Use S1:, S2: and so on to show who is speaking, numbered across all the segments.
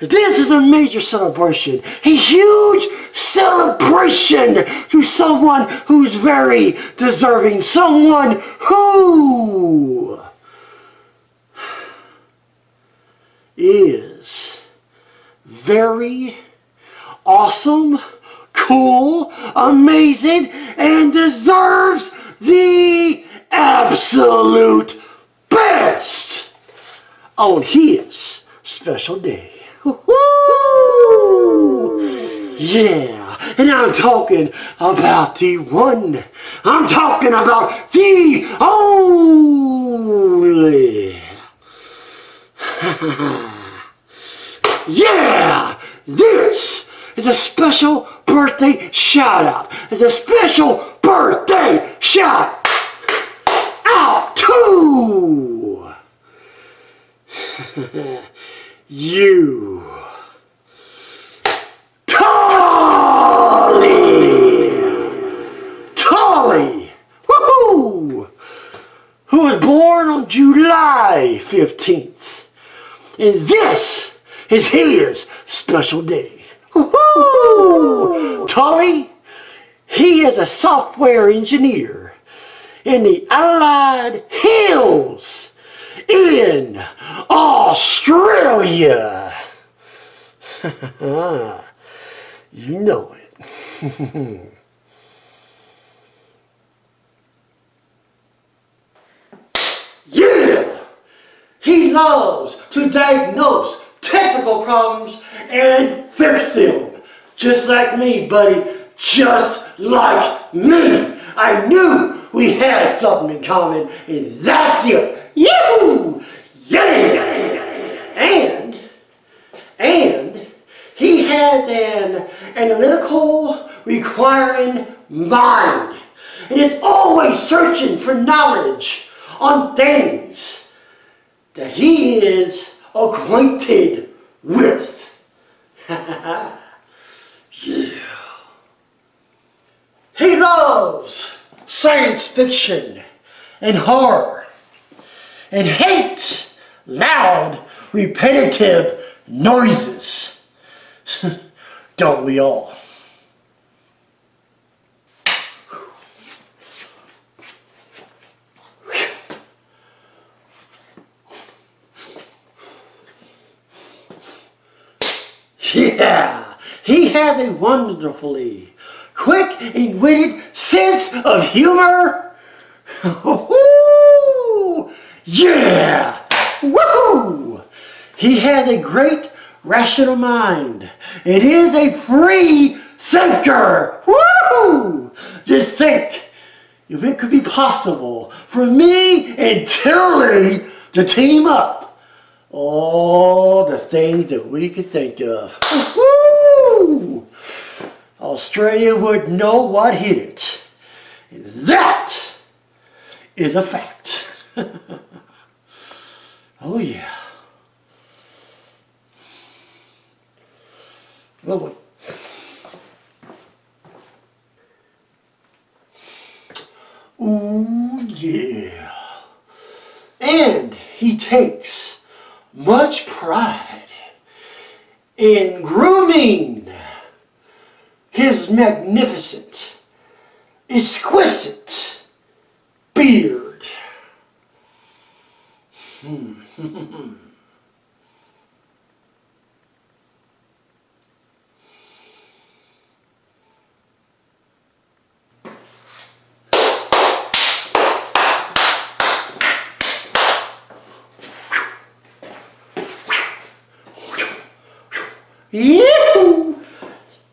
S1: This is a major celebration, a huge celebration to someone who's very deserving, someone who is very awesome, cool, amazing, and deserves the absolute best on his special day. Woo! Yeah, and I'm talking about the one. I'm talking about the only. yeah, this is a special birthday shout out. It's a special birthday shout out to you. Tully! Tully! Woohoo! Who was born on July 15th. And this is his special day. Woohoo! Tully, he is a software engineer in the Adelaide Hills in Australia. you know it. yeah! He loves to diagnose technical problems and fix them. Just like me, buddy. Just like me. I knew we had something in common, and that's it. Yahoo! And, and, he has an analytical, requiring mind. And it's always searching for knowledge on things that he is acquainted with. yeah. He loves science fiction and horror and hates loud, repetitive noises. Don't we all? Yeah, he has a wonderfully quick and witted sense of humor. Yeah! Woohoo! He has a great rational mind. It is a free thinker. Woohoo! Just think if it could be possible for me and Tilly to team up. All the things that we could think of. Woo! Australia would know what hit it. That is a fact. oh yeah. Oh, well, Ooh yeah. And he takes much pride in grooming his magnificent, exquisite beard. Hmm. Yahoo!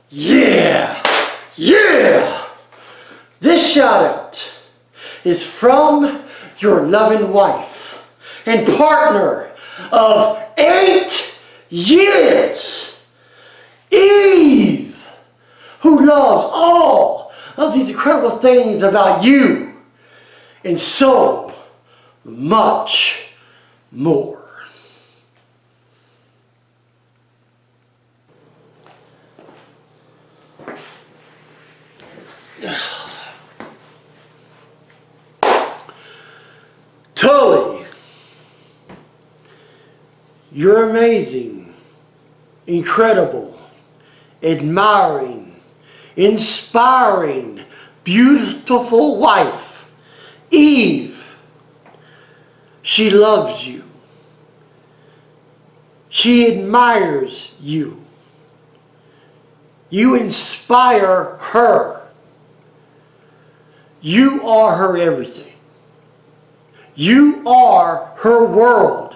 S1: Yeah! Yeah! This shout out is from your loving wife and partner of eight years, Eve, who loves all of these incredible things about you and so much more. Tully, You're amazing, incredible, admiring, inspiring, beautiful wife, Eve. She loves you. She admires you. You inspire her. You are her everything. You are her world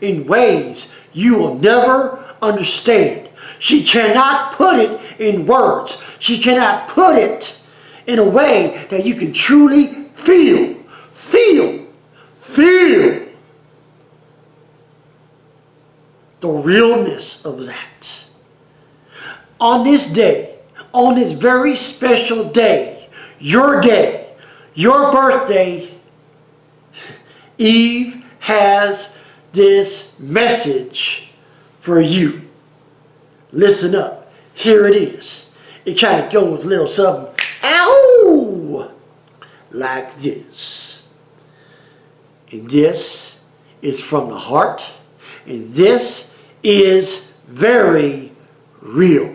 S1: in ways you will never understand. She cannot put it in words. She cannot put it in a way that you can truly feel. Feel. Feel the realness of that. On this day, on this very special day, your day, your birthday, Eve has this message for you. Listen up. Here it is. It kind of goes a little something, ow, like this. And this is from the heart. And this is very real.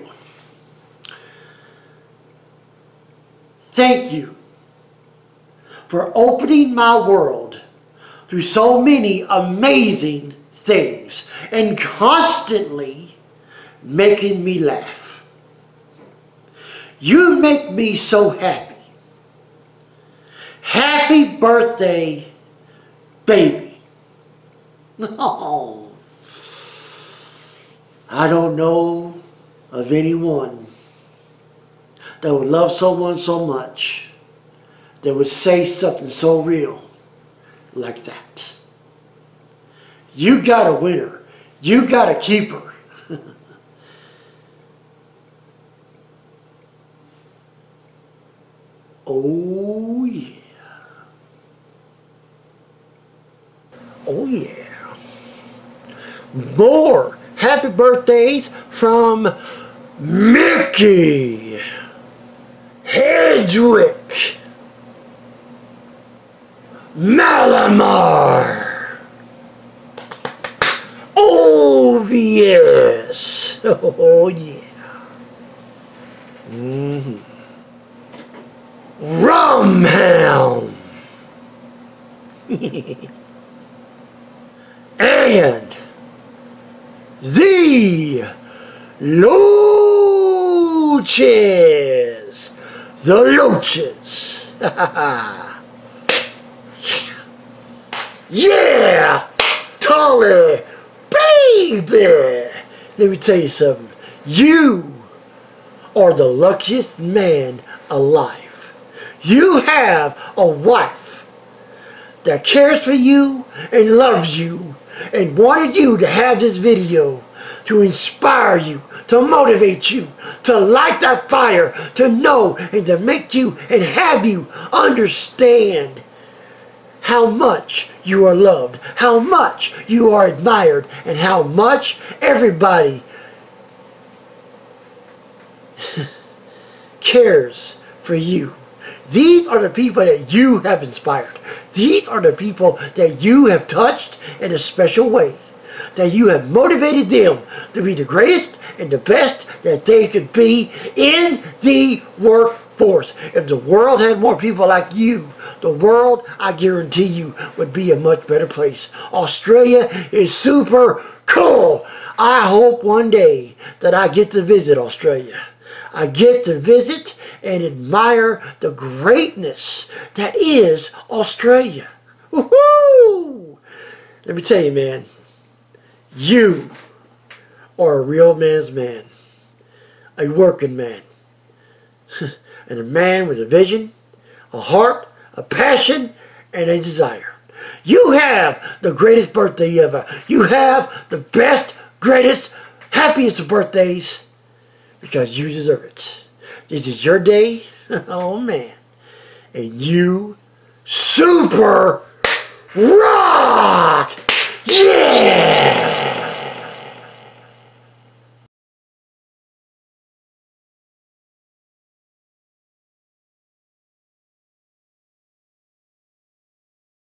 S1: Thank you for opening my world through so many amazing things and constantly making me laugh. You make me so happy. Happy birthday, baby. Oh, I don't know of anyone that would love someone so much that would say something so real like that. You got a winner. You got a keeper. oh, yeah. Oh, yeah. More happy birthdays from Mickey Hedrick. Malamar. Oh, yes. Oh, yeah. Mm-hmm. Rumhound. and the Loaches. The Loaches. Yeah! Tully! Baby! Let me tell you something. You are the luckiest man alive. You have a wife that cares for you and loves you and wanted you to have this video to inspire you, to motivate you, to light that fire, to know and to make you and have you understand how much you are loved, how much you are admired, and how much everybody cares for you. These are the people that you have inspired. These are the people that you have touched in a special way. That you have motivated them to be the greatest and the best that they could be in the work force. If the world had more people like you, the world, I guarantee you, would be a much better place. Australia is super cool. I hope one day that I get to visit Australia. I get to visit and admire the greatness that is Australia. Woohoo! Let me tell you, man, you are a real man's man, a working man. and a man with a vision, a heart, a passion, and a desire. You have the greatest birthday ever. You have the best, greatest, happiest of birthdays because you deserve it. This is your day. oh, man. And you super rock! Yeah!